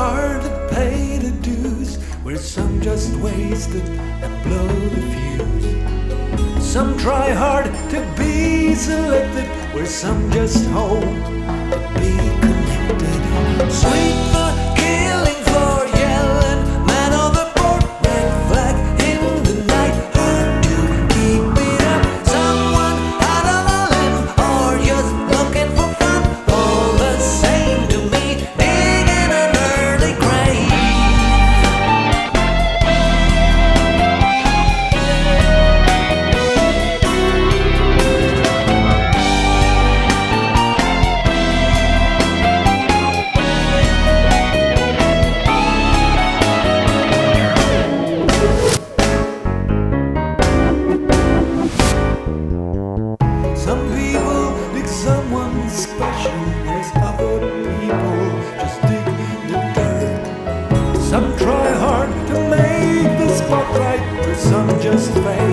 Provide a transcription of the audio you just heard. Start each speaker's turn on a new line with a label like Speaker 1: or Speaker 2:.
Speaker 1: Hard to pay the dues, where some just wasted and blow the fuse. Some try hard to be selected, where some just hope some just fail.